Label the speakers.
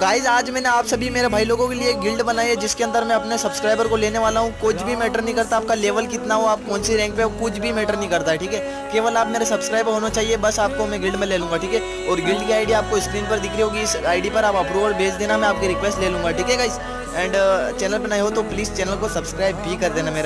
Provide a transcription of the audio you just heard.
Speaker 1: Guys आज मैंने आप सभी मेरे भाई लोगों के लिए गिल्ड बनाई है, जिसके अंदर मैं अपने सब्सक्राइबर को लेने वाला हूँ। कुछ भी मैटर नहीं करता, आपका लेवल कितना हो, आप कौन सी रैंक पे हो, कुछ भी मैटर नहीं करता है ठीक है? केवल आप मेरे सब्सक्राइबर होना चाहिए, बस आपको मैं गिल्ड में ले लूँगा, ठीक है? और गिल्ड की आईडी आपको स्क्रीन पर दिख रही होगी, इस आईडी पर आप अप्रूवल भेज देना, मैं आपकी रिक्वेस्ट ले लूँगा, ठीक है गाइज़ एंड चैनल पर नए हो तो प्लीज़ चैनल को सब्सक्राइब भी कर देना मेरे